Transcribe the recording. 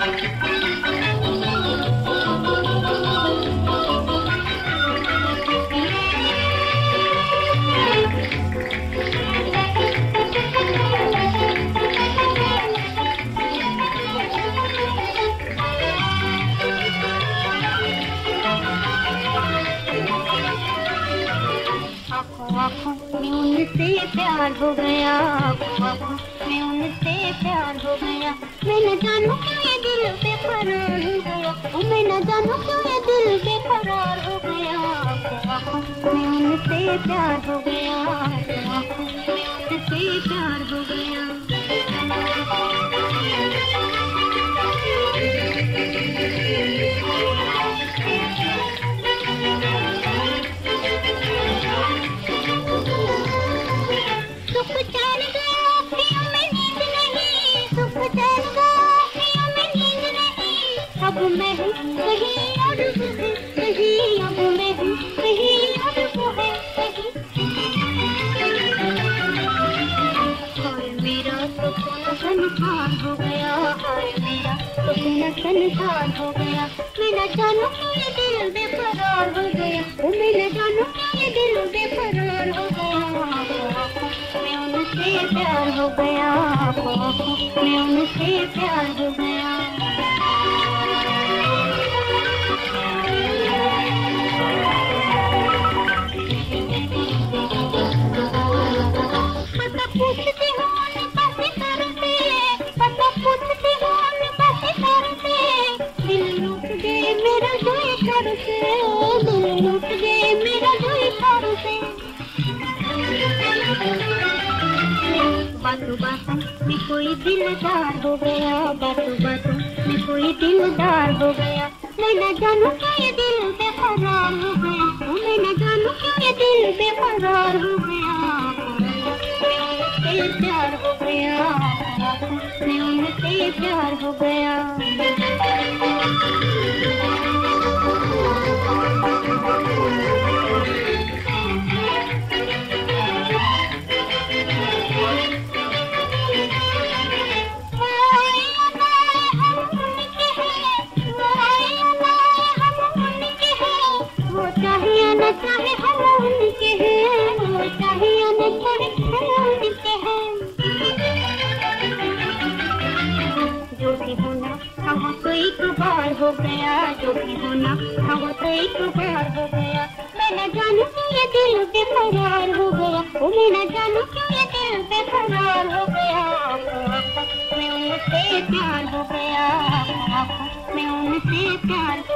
आँखों प्यार हो गया। आँखों में उनसे प्यार हो गया। मैं न जानू क्यों ये हो गया मैं न जानू क्यों ये दिल बेकरार हो गया में उनसे प्यार हो गया से प्यार हो गया मैं मेरा संसार हो गया, हाय मेरा सपना संसार हो गया। मैं न जानू क्यों ये हो गया। मैं न जानू क्यों ये हो गया। मैं उनसे प्यार हो गया। मैं उनसे प्यार हो गया। बातों बातों में कोई दिलदार हो गया बातों बातों में कोई दिलदार हो गया। मैं न जानू क्यों ये दिल बेकरार हो गया, मैं न जानू क्यों ये दिल बेकरार हो गया। प्यार हो गया मैं उनसे प्यार हो गया। जो भी होना, हम तो एक बार हो गया, जो भी होना, हम तो एक बार हो गया। मैं न जानू क्यों ये दिल बेकरार हो गया ओ मैं न जानू क्यों ये दिल बेकरार हो गया, मैं उनसे प्यार हो गया। मैं उनसे प्यार